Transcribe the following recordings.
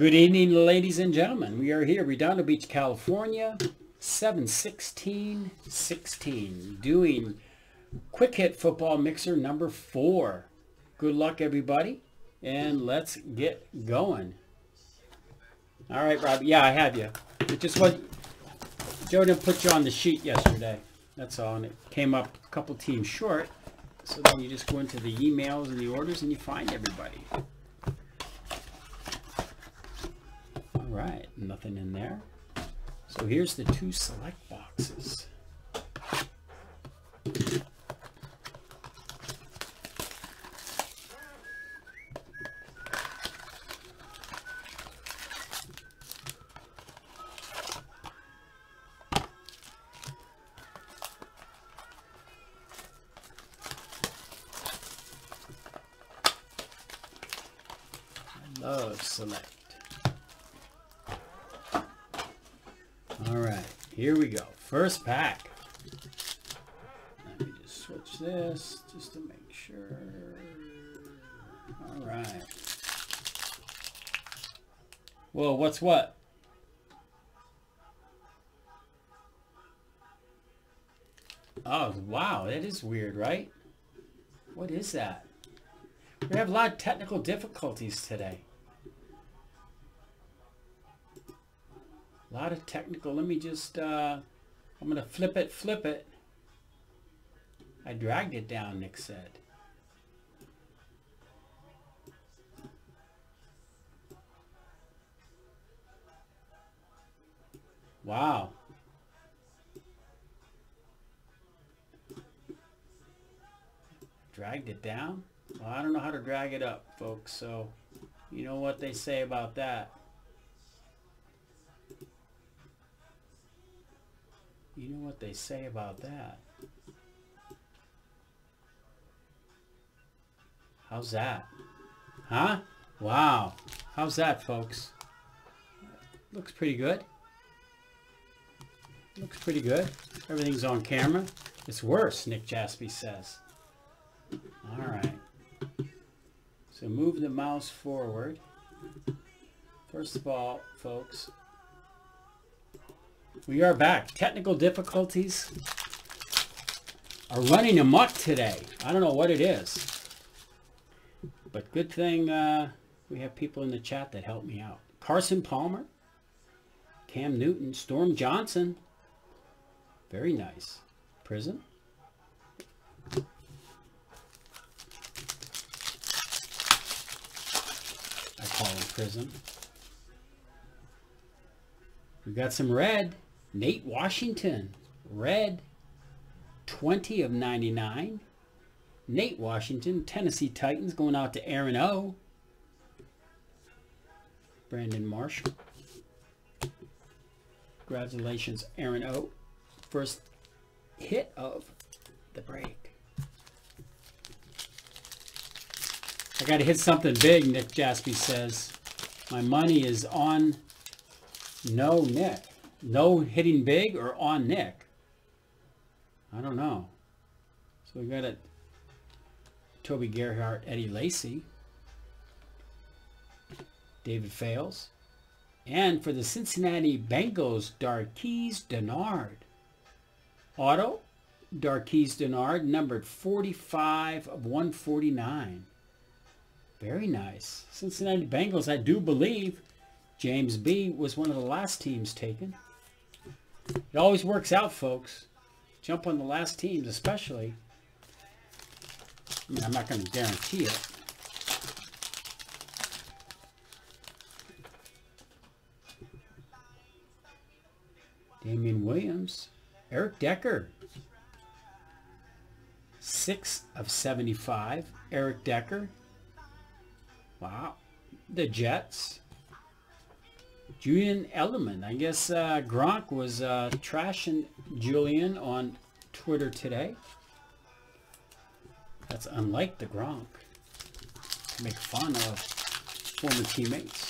Good evening, ladies and gentlemen. We are here, Redondo Beach, California, 7-16-16, doing Quick Hit Football Mixer number four. Good luck, everybody, and let's get going. All right, Rob. Yeah, I have you. It just was Joe didn't put you on the sheet yesterday. That's all, and it came up a couple teams short. So then you just go into the emails and the orders and you find everybody. All right, nothing in there. So here's the two select boxes. I love select. All right, here we go. First pack. Let me just switch this just to make sure. All right. Well, what's what? Oh, wow, that is weird, right? What is that? We have a lot of technical difficulties today. Lot of technical. Let me just, uh, I'm going to flip it, flip it. I dragged it down, Nick said. Wow. Dragged it down? Well, I don't know how to drag it up, folks, so you know what they say about that. You know what they say about that. How's that? Huh? Wow. How's that, folks? Looks pretty good. Looks pretty good. Everything's on camera. It's worse, Nick Jaspy says. All right. So move the mouse forward. First of all, folks, we are back. Technical difficulties are running amok today. I don't know what it is. But good thing uh, we have people in the chat that help me out. Carson Palmer, Cam Newton, Storm Johnson. Very nice. Prison. I call him Prism. We got some red. Nate Washington. Red. 20 of 99. Nate Washington. Tennessee Titans going out to Aaron O. Brandon Marshall. Congratulations, Aaron O. First hit of the break. I got to hit something big, Nick Jaspy says. My money is on no Nick. No hitting big or on Nick. I don't know. So we got it. Toby Gerhart, Eddie Lacy. David Fales. And for the Cincinnati Bengals, Darqueze Dennard. Auto, Darqueze Dennard, numbered 45 of 149. Very nice. Cincinnati Bengals, I do believe James B was one of the last teams taken. It always works out, folks. Jump on the last teams, especially. I mean, I'm not going to guarantee it. Damian Williams. Eric Decker. 6 of 75. Eric Decker. Wow. The Jets. Julian Edelman. I guess uh, Gronk was uh, trashing Julian on Twitter today. That's unlike the Gronk. To make fun of former teammates.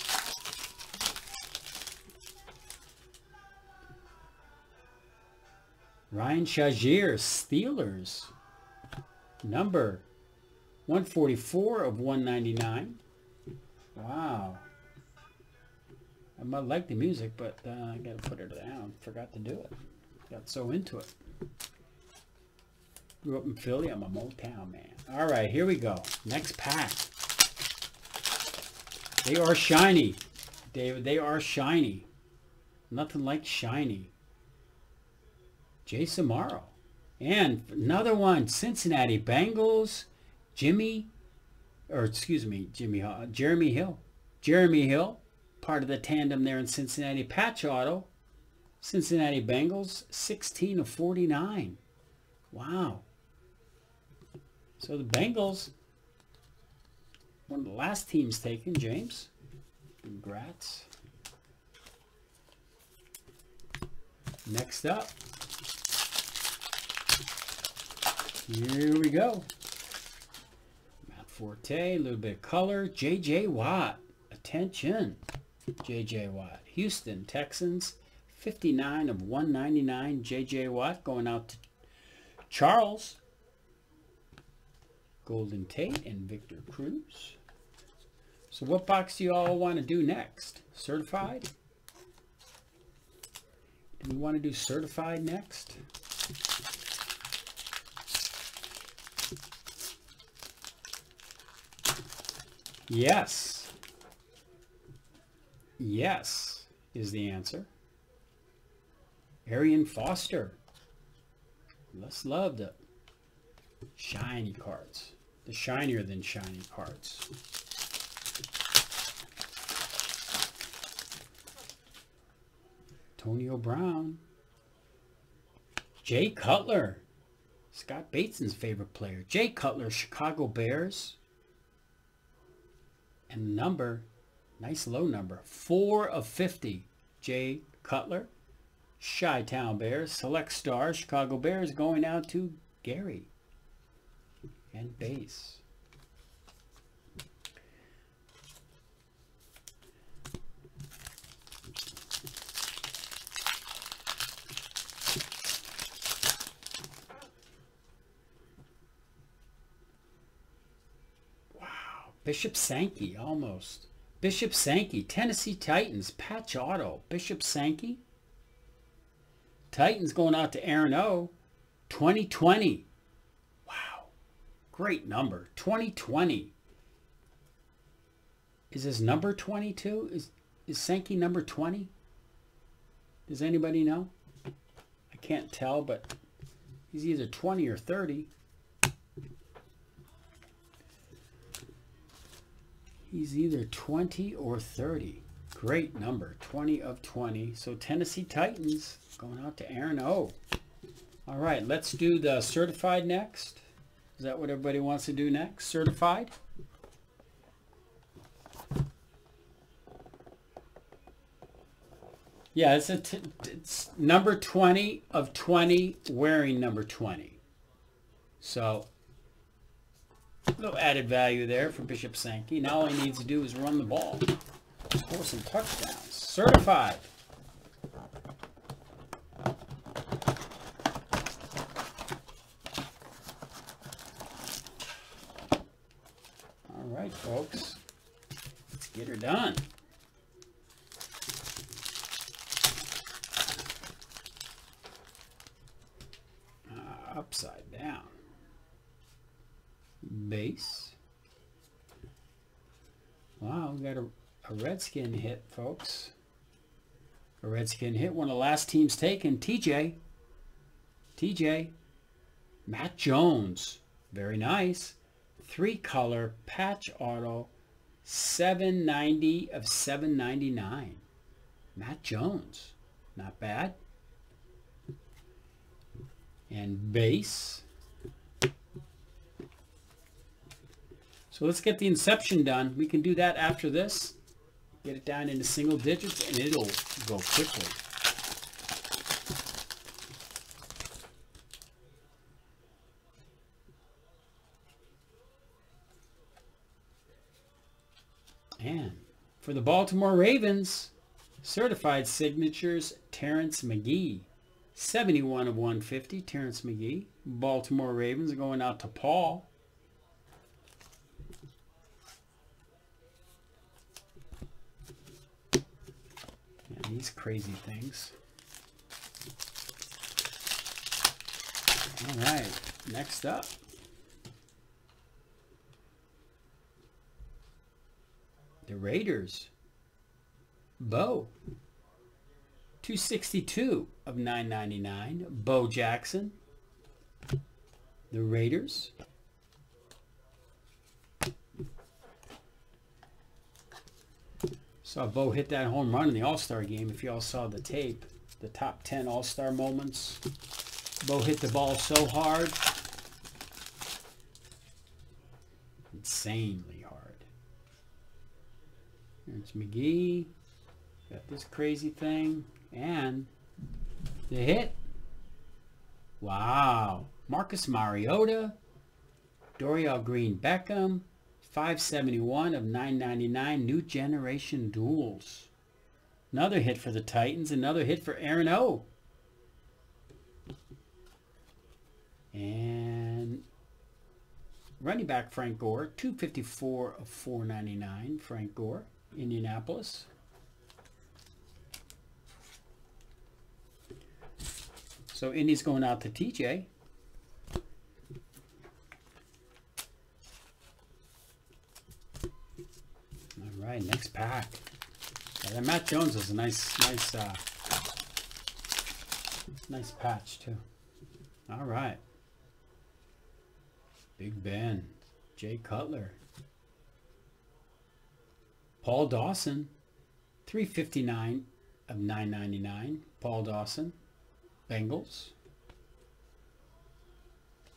Ryan Shazier, Steelers. Number 144 of 199. Wow. I might like the music, but uh, I got to put it down. Forgot to do it. Got so into it. Grew up in Philly. I'm a Motown man. All right, here we go. Next pack. They are shiny, David. They are shiny. Nothing like shiny. Jay Samaro. And another one, Cincinnati Bengals, Jimmy, or excuse me, Jimmy, uh, Jeremy Hill. Jeremy Hill, part of the tandem there in Cincinnati. Patch Auto, Cincinnati Bengals, 16 of 49. Wow. So the Bengals, one of the last teams taken, James. Congrats. Next up, here we go. Matt Forte, a little bit of color. J.J. Watt, attention. J.J. Watt, Houston Texans, 59 of 199. J.J. Watt going out to Charles. Golden Tate and Victor Cruz. So what box do you all want to do next? Certified? Do we want to do certified next? Yes. Yes is the answer. Arian Foster. Let's love the shiny cards. The shinier than shiny cards. Antonio Brown. Jay Cutler. Scott Bateson's favorite player. Jay Cutler, Chicago Bears. And number, nice low number, 4 of 50. Jay Cutler. Chi-Town Bears. Select Star, Chicago Bears going out to Gary. And base. Wow. Bishop Sankey, almost. Bishop Sankey, Tennessee Titans, patch auto. Bishop Sankey. Titans going out to Aaron O. 2020. Wow. Great number. 2020. Is his number 22? Is, is Sankey number 20? Does anybody know? I can't tell, but he's either 20 or 30. He's either 20 or 30. Great number, 20 of 20. So Tennessee Titans going out to Aaron O. All right, let's do the certified next. Is that what everybody wants to do next? Certified? Yeah, it's, a it's number 20 of 20 wearing number 20. So a little added value there for Bishop Sankey. Now all he needs to do is run the ball. Score some touchdowns. Certified. All right, folks. Let's get her done. Uh, upside down base. Wow, we got a, Redskin hit, folks. A Redskin hit. One of the last teams taken. TJ. TJ. Matt Jones. Very nice. Three color patch auto. 790 of 799. Matt Jones. Not bad. And base. So let's get the inception done. We can do that after this. Get it down into single digits and it'll go quickly. And for the Baltimore Ravens, certified signatures, Terrence McGee. 71 of 150, Terrence McGee. Baltimore Ravens going out to Paul. These crazy things. All right, next up. The Raiders. Bo. 262 of 999. Bo Jackson. The Raiders. Saw Bo hit that home run in the All-Star game. If you all saw the tape, the top 10 All-Star moments. Bo hit the ball so hard. Insanely hard. There's McGee. Got this crazy thing. And the hit. Wow. Marcus Mariota. Dorial Green Beckham. 571 of 999 new generation duels. Another hit for the Titans. Another hit for Aaron O. And running back Frank Gore, 254 of 499. Frank Gore, Indianapolis. So Indy's going out to TJ. All right, next pack. Yeah, that Matt Jones is a nice, nice, uh, nice patch too. All right. Big Ben, Jay Cutler, Paul Dawson, 359 of 999. Paul Dawson, Bengals.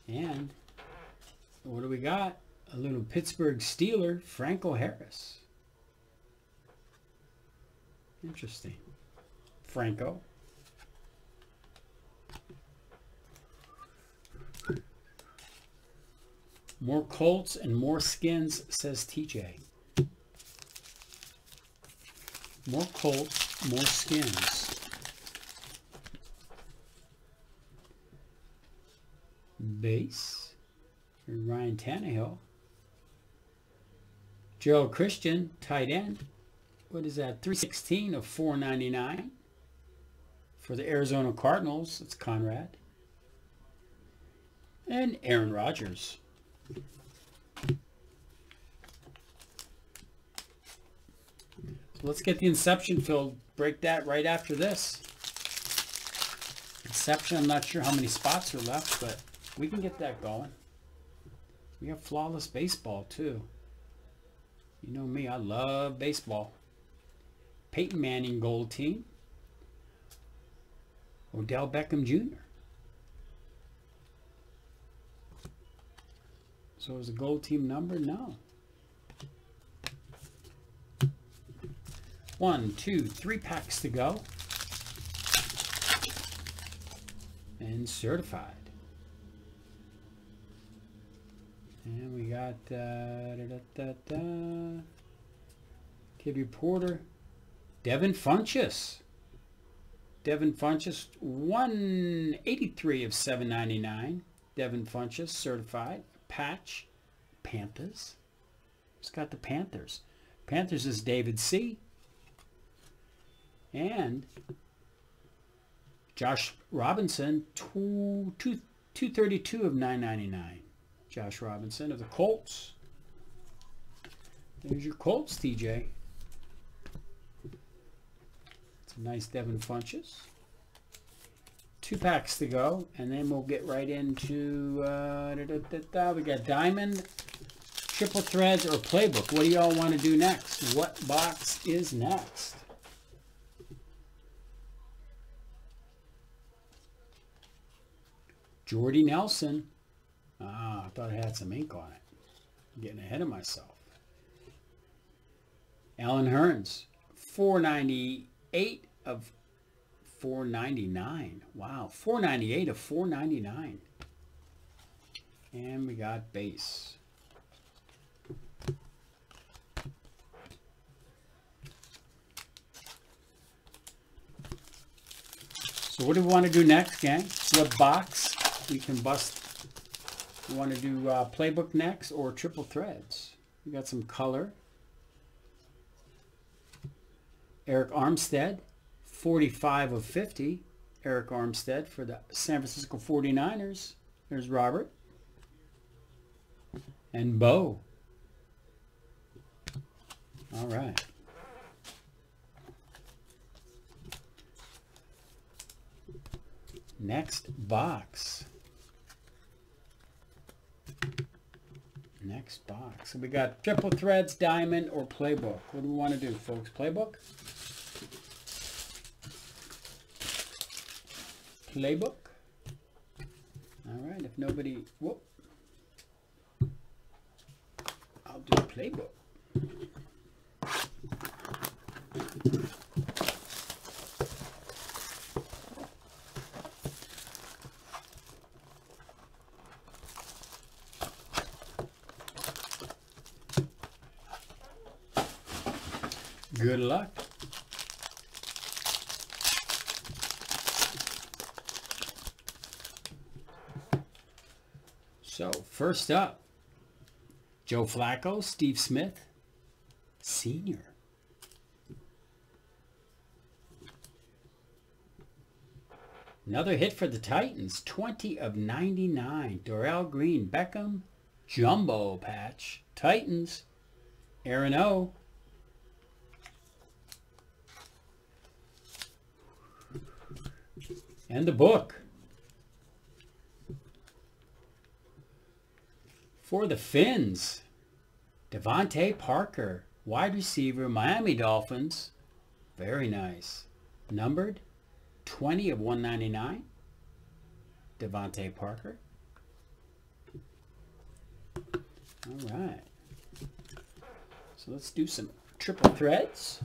And what do we got? A little Pittsburgh Steeler, Franco Harris. Interesting. Franco. More Colts and more skins, says TJ. More Colts, more skins. Base. Ryan Tannehill. Gerald Christian, tight end. What is that? 316 of 499. For the Arizona Cardinals, it's Conrad. And Aaron Rodgers. let's get the Inception filled. Break that right after this. Inception, I'm not sure how many spots are left, but we can get that going. We have Flawless Baseball, too. You know me, I love baseball. Peyton Manning Gold Team. Odell Beckham Jr. So is the gold team number? No. One, two, three packs to go. And certified. And we got uh, da, da, da, da. Kid Reporter, Devin Funchess. Devin Funchess, 183 of 799. Devin Funchess, certified. Patch, Panthers. It's got the Panthers. Panthers is David C. And Josh Robinson, two, two, 232 of 999. Josh Robinson of the Colts. There's your Colts, TJ. Nice Devin Funchess. Two packs to go, and then we'll get right into, uh, da, da, da, we got Diamond, Triple Threads, or Playbook. What do y'all want to do next? What box is next? Jordy Nelson. Ah, I thought it had some ink on it. I'm getting ahead of myself. Allen Hurns, 490 eight of 499. Wow, 498 of 499. And we got base. So what do we want to do next, gang? The box we can bust? We want to do uh, playbook next or triple threads. We got some color. Arik Armstead, 45 of 50. Arik Armstead for the San Francisco 49ers. There's Robert. And Bo. All right. Next box. Next box. So we got triple threads, diamond, or playbook. What do we want to do, folks? Playbook? Playbook? All right, if nobody... Whoop. I'll do playbook. Good luck. So, first up, Joe Flacco, Steve Smith, Senior. Another hit for the Titans, 20 of 99. Dorial Green, Beckham, Jumbo Patch, Titans, Aaron O, and the book. For the Fins, DeVante Parker, wide receiver, Miami Dolphins. Very nice. Numbered 20 of 199. DeVante Parker. All right. So let's do some triple threads.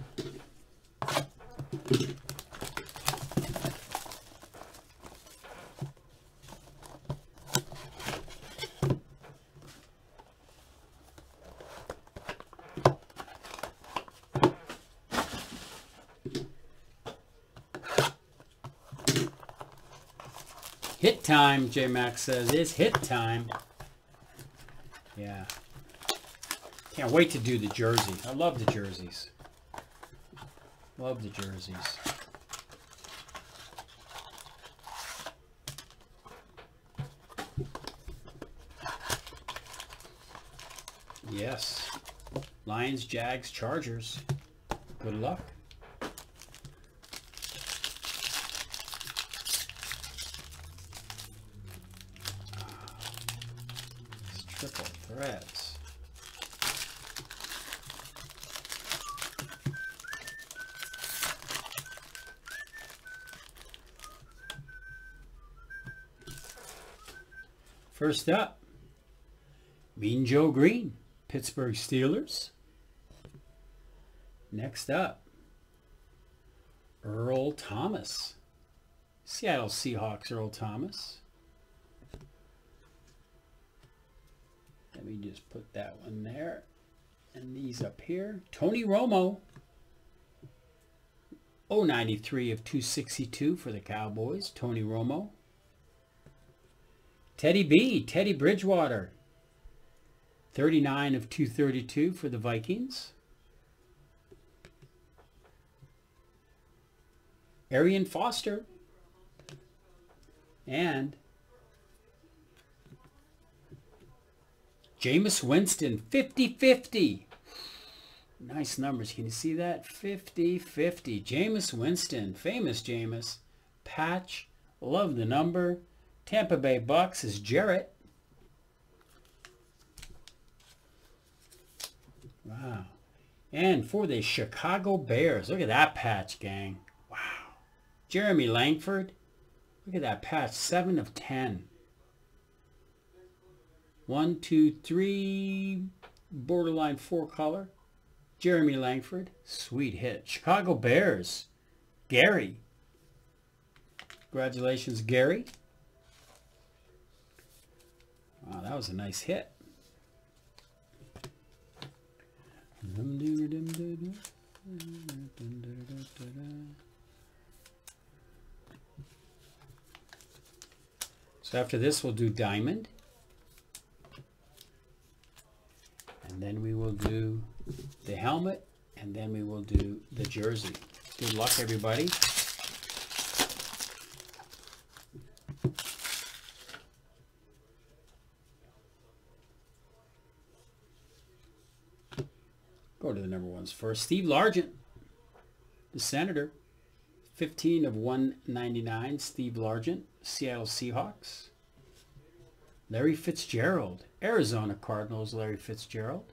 Hit time, J Max says. It's hit time. Yeah. Can't wait to do the jersey. I love the jerseys. Love the jerseys. Yes. Lions, Jags, Chargers. Good luck. triple threads. First up, Mean Joe Green, Pittsburgh Steelers. Next up, Earl Thomas, Seattle Seahawks Earl Thomas. Let me just put that one there. And these up here. Tony Romo. 093 of 262 for the Cowboys. Tony Romo. Teddy B. Teddy Bridgewater. 39 of 232 for the Vikings. Arian Foster. And Jameis Winston, 50-50. Nice numbers. Can you see that? 50-50. Jameis Winston, famous Jameis. Patch, love the number. Tampa Bay Bucks is Jarrett. Wow. And for the Chicago Bears, look at that patch, gang. Wow. Jeremy Langford, look at that patch, 7 of 10. One, two, three, borderline four color. Jeremy Langford, sweet hit. Chicago Bears, Gary. Congratulations, Gary. Wow, that was a nice hit. So after this, we'll do diamond. and then we will do the helmet, and then we will do the jersey. Good luck, everybody. Go first. Steve Largent, the Senator. 15 of 199, Steve Largent, Seattle Seahawks. Larry Fitzgerald, Arizona Cardinals, Larry Fitzgerald.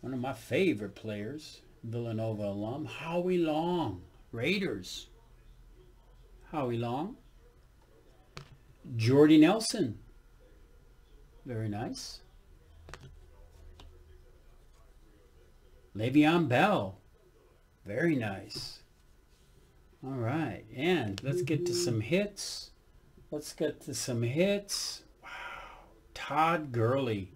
One of my favorite players, Villanova alum, Howie Long, Raiders. Howie Long. Jordy Nelson. Very nice. Le'Veon Bell. Very nice. All right, and let's get to some hits. Let's get to some hits. Wow. Todd Gurley.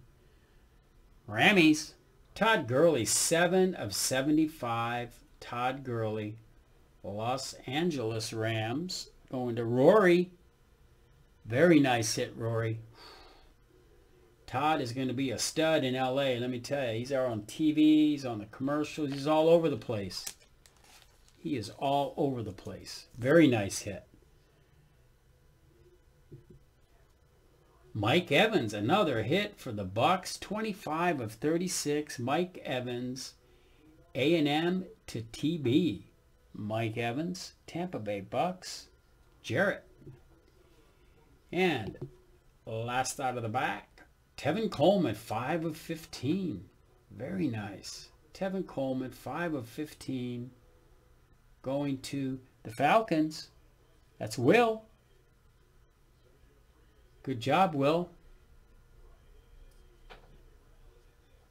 Rammies. Todd Gurley, 7 of 75. Todd Gurley. Los Angeles Rams. Going to Rory. Very nice hit, Rory. Todd is going to be a stud in LA, let me tell you. He's out on TV, he's on the commercials, he's all over the place. He is all over the place. Very nice hit. Mike Evans, another hit for the Bucks. 25 of 36. Mike Evans, A&M to TB. Mike Evans, Tampa Bay Bucks. Jarrett. And last out of the back, Tevin Coleman, 5 of 15. Very nice. Tevin Coleman, 5 of 15 going to the Falcons. That's Will. Good job, Will.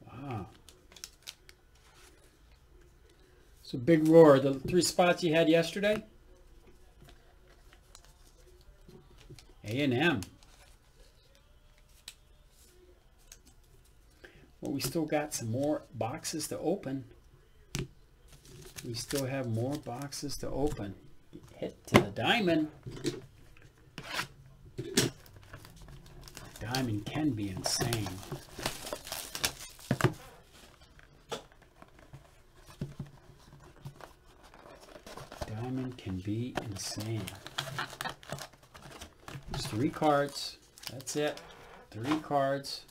Wow. So big roar. The three spots you had yesterday? A&M. Well, we still got some more boxes to open we still have more boxes to open. Hit to the diamond. Diamond can be insane. Diamond can be insane. Three cards. That's it. Three cards.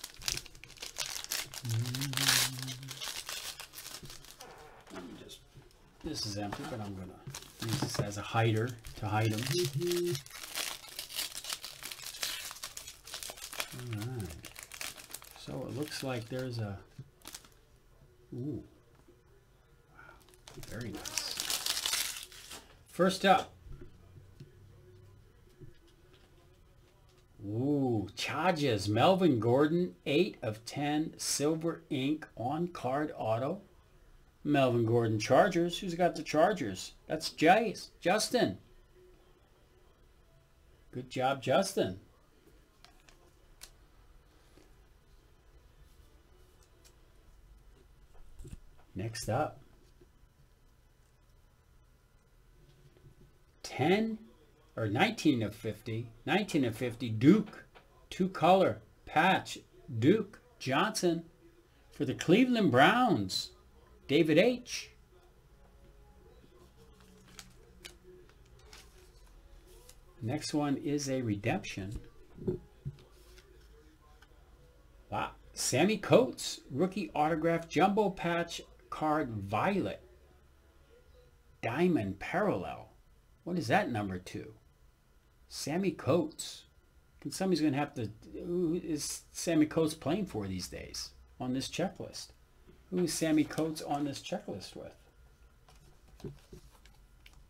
Mm -hmm. This is empty, but I'm going to use this as a hider to hide them. Alright. So it looks like there's a... Ooh. Wow. Very nice. First up. Charges. Melvin Gordon, 8 of 10, silver ink on card auto. Melvin Gordon Chargers. Who's got the Chargers? That's Jace. Justin. Good job, Justin. Next up. 10 or 19 of 50. 19 of 50. Duke. Two color. Patch. Duke Johnson for the Cleveland Browns. David H. Next one is a redemption. Wow. Sammie Coates, rookie autograph jumbo patch card violet. Diamond parallel. What is that number two? Sammie Coates. Somebody's going to have to... Who is Sammie Coates playing for these days on this checklist? Who's Sammie Coates on this checklist with?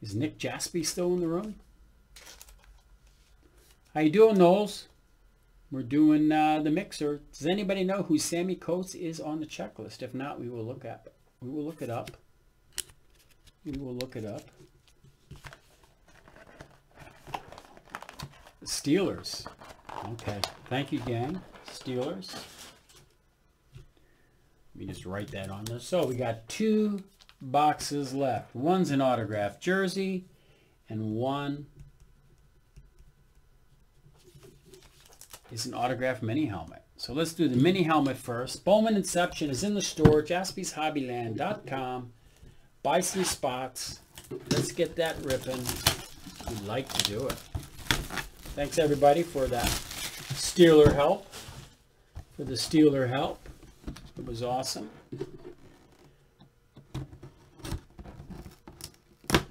Is Nick Jaspy still in the room? How you doing, Knowles? We're doing uh, the mixer. Does anybody know who Sammie Coates is on the checklist? If not, we will look up. We will look it up. We will look it up. Steelers. Okay. Thank you, gang. Steelers. Let me just write that on there. So we got two boxes left. One's an autographed jersey and one is an autographed mini helmet. So let's do the mini helmet first. Bowman Inception is in the store, jaspyshobbyland.com. Buy some spots. Let's get that ripping. We'd like to do it. Thanks everybody for that Steeler help. For the Steeler help. It was awesome. All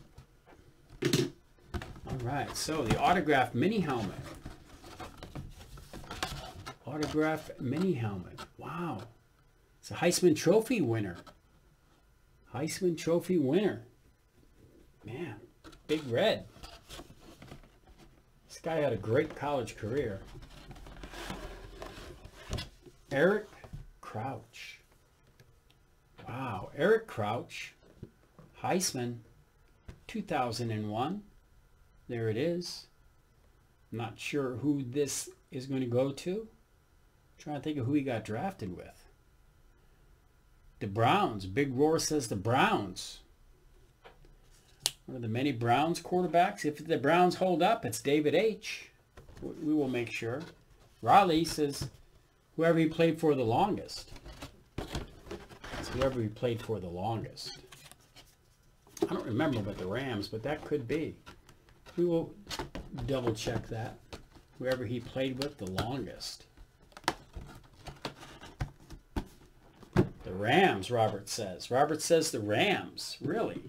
right, so the autograph mini helmet. Autograph mini helmet. Wow. It's a Heisman Trophy winner. Heisman Trophy winner. Man, big red. Guy had a great college career. Eric Crouch. Wow, Eric Crouch, Heisman, 2001. There it is. Not sure who this is going to go to. I'm trying to think of who he got drafted with. The Browns. Big Roar says the Browns. One of the many Browns quarterbacks. If the Browns hold up, it's David H. We will make sure. Raleigh says whoever he played for the longest. It's whoever he played for the longest. I don't remember with the Rams, but that could be. We will double check that. Whoever he played with the longest. The Rams, Robert says. Robert says the Rams. Really?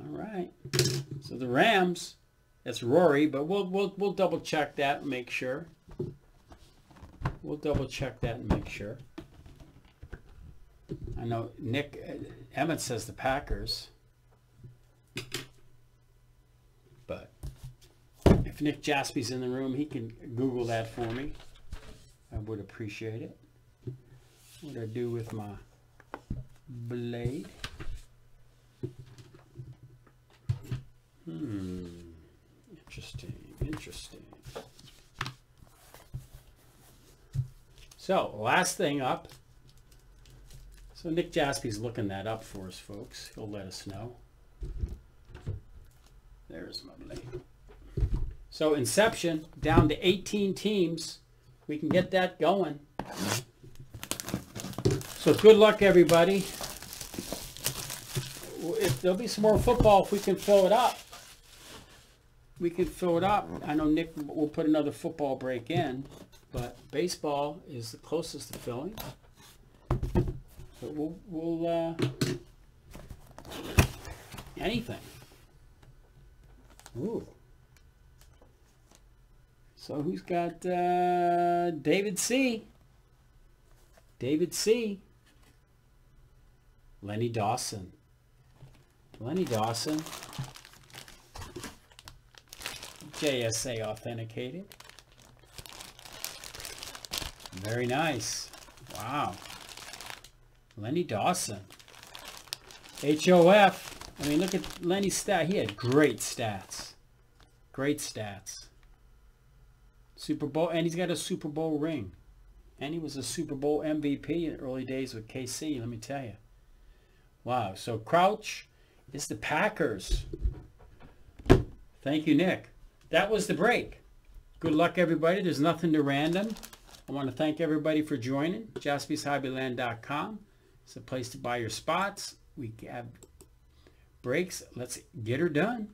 All right. So the Rams, that's Rory, but we'll we'll we'll double check that and make sure. We'll double check that and make sure. I know Nick uh, Emmett says the Packers. But if Nick Jaspy's in the room, he can Google that for me. I would appreciate it. What do I do with my blade? Hmm. Interesting. Interesting. So, last thing up. So Nick Jaspy's looking that up for us, folks. He'll let us know. There's my blade. So Inception, down to 18 teams. We can get that going. So good luck, everybody. If there'll be some more football, if we can fill it up, we can fill it up. I know Nick will put another football break in, baseball is the closest to filling. But we'll, we'll uh, anything. Ooh. So who's got uh, David C? David C. Lenny Dawson. Lenny Dawson. JSA authenticated. Very nice. Wow. Lenny Dawson. HOF. I mean, look at Lenny's stat. He had great stats. Great stats. Super Bowl, and he's got a Super Bowl ring. And he was a Super Bowl MVP in early days with KC, let me tell you. Wow. So Crouch is the Packers. Thank you, Nick. That was the break. Good luck, everybody. There's nothing to random. I want to thank everybody for joining. JaspysHobbyland.com. It's a place to buy your spots. We have breaks. Let's get her done.